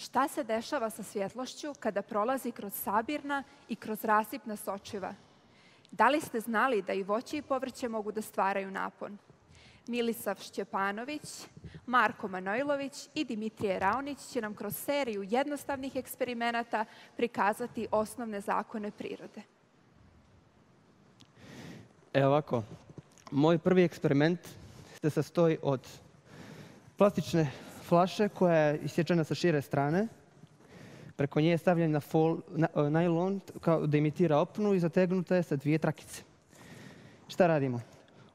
Šta se dešava sa svjetlošću kada prolazi kroz sabirna i kroz rasipna sočiva? Da li ste znali da i voće i povrće mogu da stvaraju napon? Milisav Šćepanović, Marko Manojlović i Dimitrije Raonić će nam kroz seriju jednostavnih eksperimenata prikazati osnovne zakone prirode. Evo ovako, moj prvi eksperiment se sastoji od plastične flaše koja je isječena sa šire strane. Preko nje je stavljen na, fol, na najlon kao da imitira opnu i zategnuta je sa dvije trakice. Šta radimo?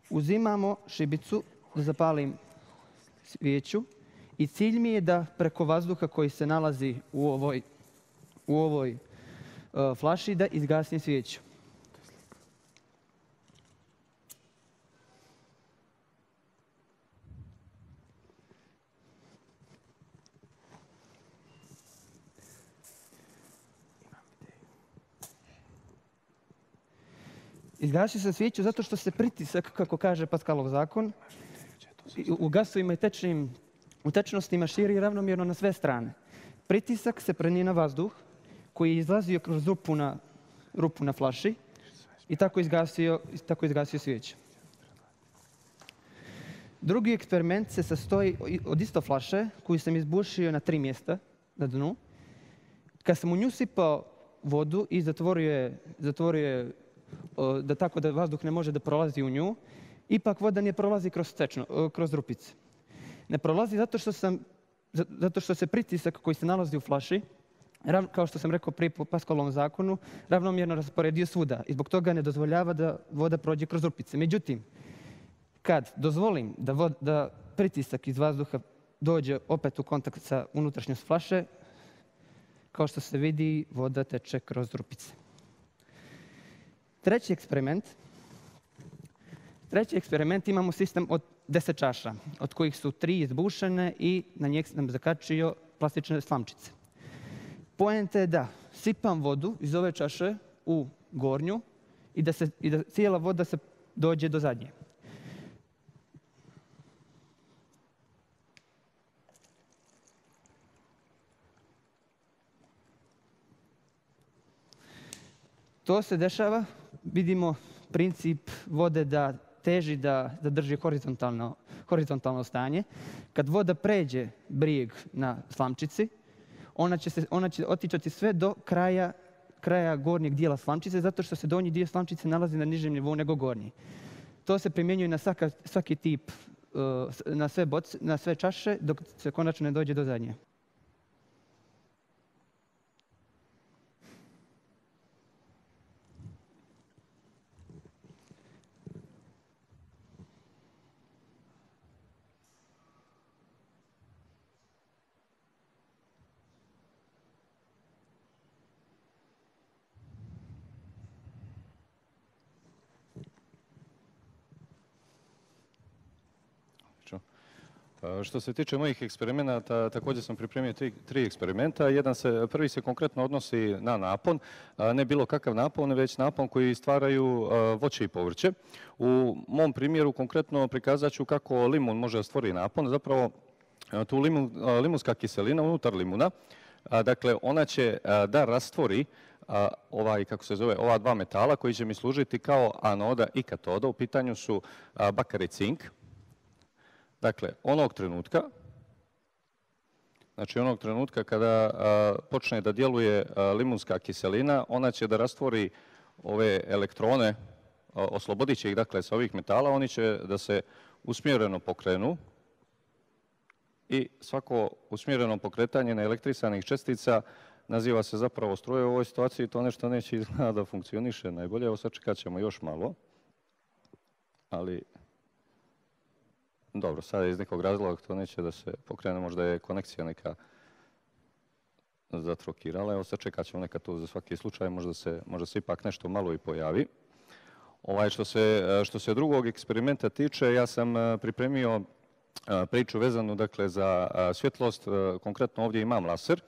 Uzimamo šibicu da zapalim svijeću i cilj mi je da preko vazduha koji se nalazi u ovoj, u ovoj uh, flaši da izgasnim svijeću. Izgasi se svijeću zato što se pritisak, kako kaže Paskalov zakon, u gasovima i tečnim, u tečnostima širi ravnomjerno na sve strane. Pritisak se prenije na vazduh koji je izlazio kroz rupu na, rupu na flaši i tako izgasio, tako izgasio svijeću. Drugi eksperiment se sastoji od isto flaše koju sam izbušio na tri mjesta na dnu. Kad sam u nju sipao vodu i zatvorio je, zatvorio je da tako da vazduh ne može da prolazi u nju, ipak voda ne prolazi kroz, tečno, kroz rupice. Ne prolazi zato što, sam, zato što se pritisak koji se nalazi u flaši, kao što sam rekao prije po Paskalovom zakonu, ravnomjerno rasporedio svuda i zbog toga ne dozvoljava da voda prođe kroz rupice. Međutim, kad dozvolim da, da pritisak iz vazduha dođe opet u kontakt sa unutrašnjost flaše, kao što se vidi, voda teče kroz rupice. Treći eksperiment. Treći eksperiment imamo sistem od 10 čaša, od kojih su tri izbušene i na njeg sam zakačio plastične slamčice. Poenta je da sipam vodu iz ove čaše u gornju i da, se, i da cijela voda se dođe do zadnje. To se dešava vidimo princip vode da teži da, da drži horizontalno, horizontalno stanje. Kad voda pređe brijeg na slamčici, ona će, se, ona će otičati sve do kraja, kraja gornjeg dijela slamčice, zato što se donji dio slamčice nalazi na nižem nivou nego gornji. To se primjenjuje na svaka, svaki tip, uh, na sve, boc, na sve čaše, dok se konačno ne dođe do zadnje. Što se tiče mojih eksperimenata, također sam pripremio tri, tri eksperimenta. Jedan se, prvi se konkretno odnosi na napon, ne bilo kakav napon, već napon koji stvaraju voće i povrće. U mom primjeru konkretno prikazat ću kako limun može stvoriti napon. Zapravo, tu limun, limunska kiselina unutar limuna, dakle, ona će da rastvori ovaj, kako se zove, ova dva metala koji će mi služiti kao anoda i katoda. U pitanju su bakar i cink. Dakle, onog trenutka, znači onog trenutka kada počne da djeluje limunska kiselina, ona će da rastvori ove elektrone, a, oslobodit će ih dakle sa ovih metala, oni će da se usmjereno pokrenu i svako usmjereno pokretanje neelektrisanih čestica naziva se zapravo struje. U ovoj situaciji, to nešto neće izgleda da funkcioniše najbolje, evo sačekat ćemo još malo, ali dobro, sada iz nekog razloga to neće da se pokrene, možda je konekcija neka zatrokirala. Evo sad čekat ćemo neka to za svaki slučaj, možda se, možda se ipak nešto malo i pojavi. Ovaj, što, se, što se drugog eksperimenta tiče, ja sam e, pripremio e, priču vezanu dakle, za e, svjetlost. Konkretno ovdje imam laser.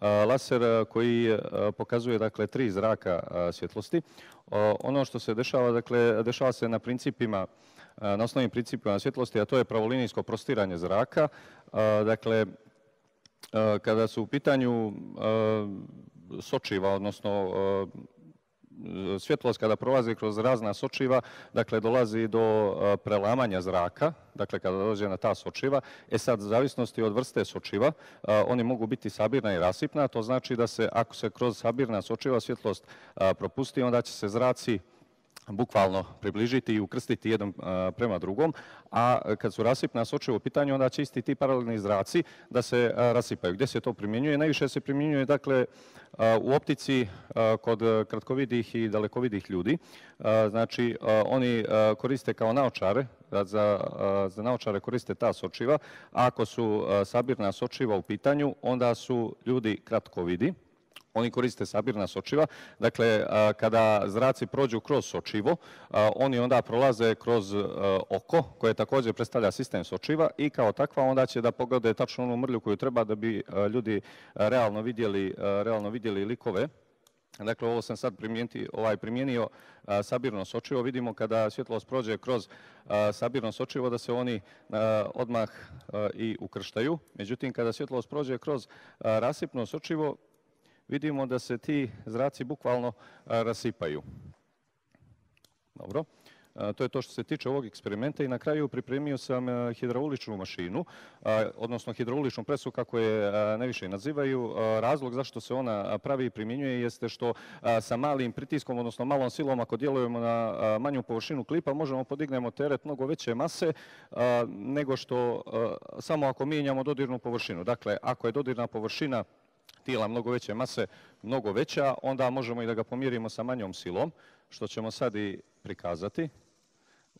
Laser koji pokazuje dakle, tri zraka svjetlosti. Ono što se dešava, dakle, dešava se na principima na osnovnim principima svjetlosti, a to je pravolinijsko prostiranje zraka. Dakle, kada su u pitanju sočiva, odnosno svjetlost kada prolazi kroz razna sočiva, dakle dolazi do prelamanja zraka, dakle kada dođe na ta sočiva. E sad, zavisnosti od vrste sočiva, oni mogu biti sabirna i rasipna, to znači da se, ako se kroz sabirna sočiva svjetlost propusti, onda će se zraci bukvalno približiti i ukrstiti jedan prema drugom, a kad su rasipna sočiva u pitanju, onda će isti ti paralelni zraci da se rasipaju. Gdje se to primjenjuje? Najviše se primjenjuje dakle, u optici kod kratkovidih i dalekovidih ljudi. Znači, oni koriste kao naočare, za, za naočare koriste ta sočiva. A ako su sabirna sočiva u pitanju, onda su ljudi kratkovidi, oni koriste sabirna sočiva. Dakle, kada zraci prođu kroz sočivo, oni onda prolaze kroz oko, koje također predstavlja sistem sočiva i kao takva onda će da pogode tačno onu mrlju koju treba da bi ljudi realno vidjeli, realno vidjeli likove. Dakle, ovo sam sad ovaj, primijenio sabirno sočivo. Vidimo kada svjetlost prođe kroz sabirno sočivo da se oni odmah i ukrštaju. Međutim, kada svjetlost prođe kroz rasipno sočivo, vidimo da se ti zraci bukvalno rasipaju. Dobro. To je to što se tiče ovog eksperimenta i na kraju pripremio sam hidrauličnu mašinu, odnosno hidrauličnu presu kako je najviše nazivaju. Razlog zašto se ona pravi i primjenjuje jeste što sa malim pritiskom, odnosno malom silom ako djelujemo na manju površinu klipa možemo podignemo teret mnogo veće mase nego što samo ako mijenjamo dodirnu površinu. Dakle, ako je dodirna površina tijela mnogo veće mase, mnogo veća, onda možemo i da ga pomjerimo sa manjom silom, što ćemo sad i prikazati.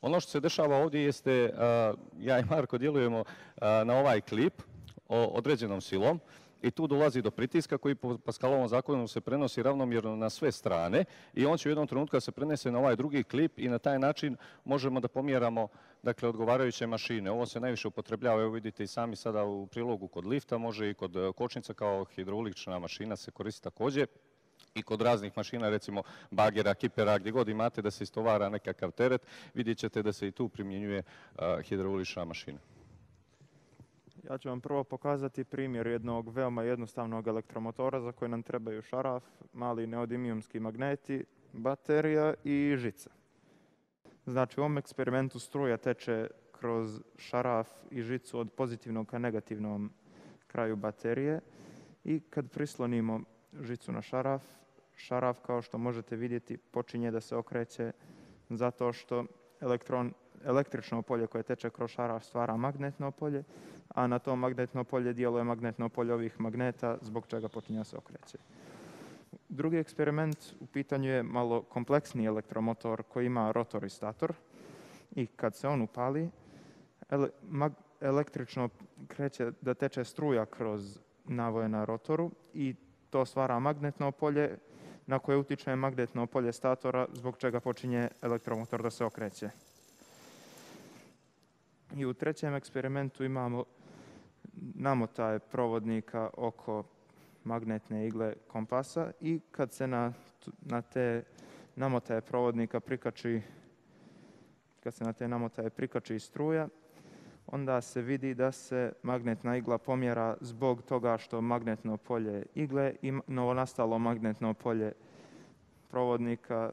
Ono što se dešava ovdje jeste, ja i Marko djelujemo na ovaj klip određenom silom i tu dolazi do pritiska koji po Paskalovom zakonu se prenosi ravnomjerno na sve strane i on će u jednom trenutku da se prenese na ovaj drugi klip i na taj način možemo da pomjeramo dakle, odgovarajuće mašine. Ovo se najviše upotrebljava, evo vidite i sami sada u prilogu kod lifta, može i kod e, kočnica kao hidraulična mašina se koristi također i kod raznih mašina, recimo bagera, kipera, gdje god imate da se istovara nekakav teret, vidjet ćete da se i tu primjenjuje e, hidraulična mašina. Ja ću vam prvo pokazati primjer jednog veoma jednostavnog elektromotora za koje nam trebaju šaraf, mali neodimijumski magneti, baterija i žica. Znači u ovom eksperimentu struja teče kroz šaraf i žicu od pozitivnog ka negativnom kraju baterije i kad prislonimo žicu na šaraf, šaraf kao što možete vidjeti počinje da se okreće zato što elektron, električno polje koje teče kroz šaraf stvara magnetno polje, a na to magnetno polje djeluje magnetno polje ovih magneta zbog čega počinje da se okreće. Drugi eksperiment u pitanju je malo kompleksniji elektromotor koji ima rotor i stator i kad se on upali, električno kreće da teče struja kroz navoje na rotoru i to stvara magnetno polje na koje utiče magnetno polje statora zbog čega počinje elektromotor da se okreće. I u trećem eksperimentu imamo namotaje provodnika oko magnetne igle kompasa i kad se na, na te namotaje provodnika prikači kad se na te namotaje prikači struja, onda se vidi da se magnetna igla pomjera zbog toga što magnetno polje igle i novonastalo magnetno polje provodnika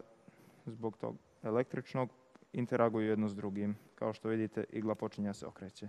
zbog tog električnog interaguju jedno s drugim. Kao što vidite, igla počinja se okreće.